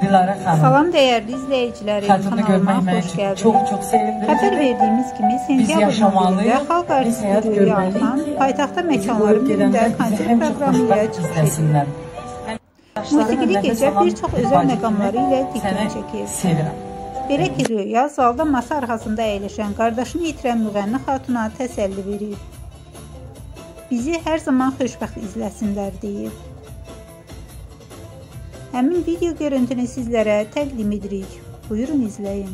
Dilara xanım. Salam dəyərli izləyicilərim, Xatırını görmək mənim üçün gəldiniz. çox çox sevindirici. Xəbər verdiyimiz kimi sentyabr yaşamalıyıq, ayında xalq artisti Altan ki, paytaxtda məkanların birində konsert proqramı ilə çıxış edir. izləsinlər. Musiqili gecə bir çox özəl məqamları ilə diqqət çəkir. Sevirəm. Belə ki, Rüya zalda masa arxasında əyləşən qardaşını itirən müğənni xatuna təsəlli verir. Bizi hər zaman xoşbəxt izləsinlər deyir. Həmin video görüntünü sizlərə təqdim edirik. Buyurun izləyin.